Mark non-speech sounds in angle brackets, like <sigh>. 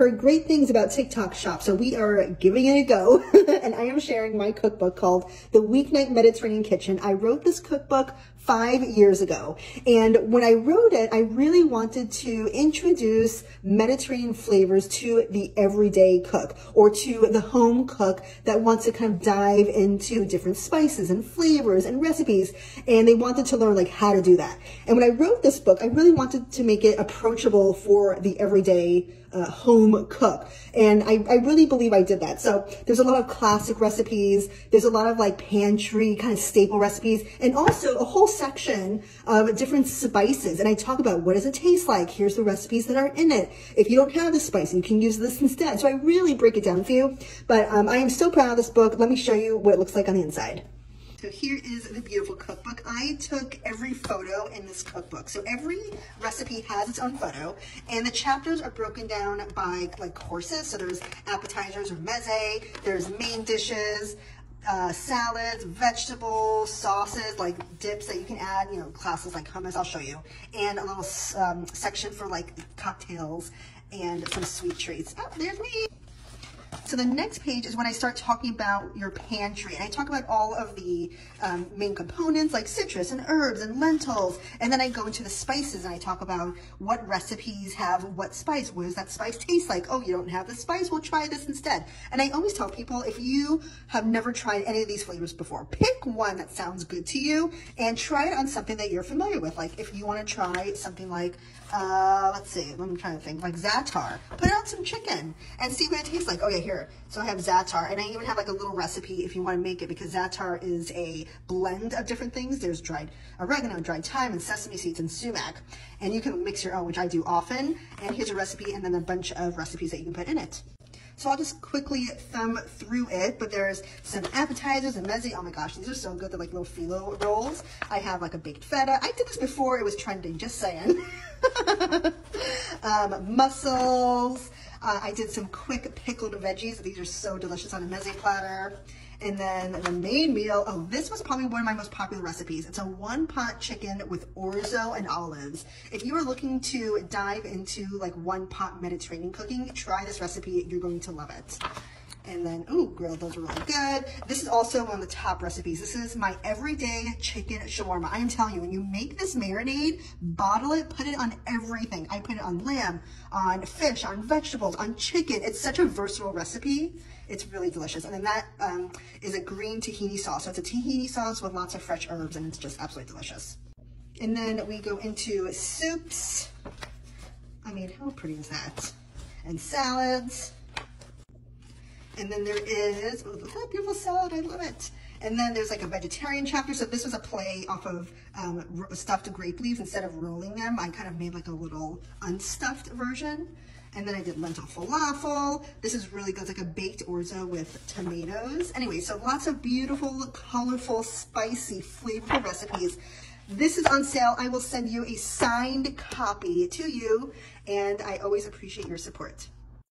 heard great things about TikTok shop, so we are giving it a go. <laughs> and I am sharing my cookbook called The Weeknight Mediterranean Kitchen. I wrote this cookbook five years ago. And when I wrote it, I really wanted to introduce Mediterranean flavors to the everyday cook or to the home cook that wants to kind of dive into different spices and flavors and recipes. And they wanted to learn like how to do that. And when I wrote this book, I really wanted to make it approachable for the everyday uh, home cook. And I, I really believe I did that. So there's a lot of classic recipes. There's a lot of like pantry kind of staple recipes and also a whole section of different spices. And I talk about what does it taste like? Here's the recipes that are in it. If you don't have the spice, you can use this instead. So I really break it down for you. But um, I am so proud of this book. Let me show you what it looks like on the inside. So here is the beautiful cookbook. I took every photo in this cookbook. So every recipe has its own photo and the chapters are broken down by like courses. So there's appetizers or meze, there's main dishes, uh, salads, vegetables, sauces, like dips that you can add, you know, classes like hummus, I'll show you, and a little um, section for like cocktails and some sweet treats. Oh, there's me. So the next page is when I start talking about your pantry. And I talk about all of the um, main components like citrus and herbs and lentils. And then I go into the spices and I talk about what recipes have what spice. What does that spice taste like? Oh, you don't have the spice? We'll try this instead. And I always tell people, if you have never tried any of these flavors before, pick one that sounds good to you and try it on something that you're familiar with. Like if you want to try something like, uh, let's see, I'm trying to think, like za'atar. Put it on some chicken and see what it tastes like. Oh yeah, here. So I have za'atar, and I even have like a little recipe if you want to make it because za'atar is a blend of different things. There's dried oregano, dried thyme, and sesame seeds and sumac. And you can mix your own, which I do often. And here's a recipe and then a bunch of recipes that you can put in it. So I'll just quickly thumb through it, but there's some appetizers and meze. Oh my gosh, these are so good. They're like little phyllo rolls. I have like a baked feta. I did this before it was trending, just saying. <laughs> um, mussels, uh, I did some quick pickled veggies. These are so delicious on a meze platter. And then the main meal, oh, this was probably one of my most popular recipes. It's a one pot chicken with orzo and olives. If you are looking to dive into like one pot Mediterranean cooking, try this recipe. You're going to love it. And then, ooh, grilled, those are really good. This is also one of the top recipes. This is my everyday chicken shawarma. I am telling you, when you make this marinade, bottle it, put it on everything. I put it on lamb, on fish, on vegetables, on chicken. It's such a versatile recipe. It's really delicious. And then that um, is a green tahini sauce. So it's a tahini sauce with lots of fresh herbs and it's just absolutely delicious. And then we go into soups. I mean, how pretty is that? And salads. And then there is, oh, that beautiful salad, I love it. And then there's like a vegetarian chapter. So this was a play off of um, stuffed grape leaves. Instead of rolling them, I kind of made like a little unstuffed version. And then I did lentil falafel. This is really good. It's like a baked orzo with tomatoes. Anyway, so lots of beautiful, colorful, spicy, flavorful recipes. This is on sale. I will send you a signed copy to you. And I always appreciate your support.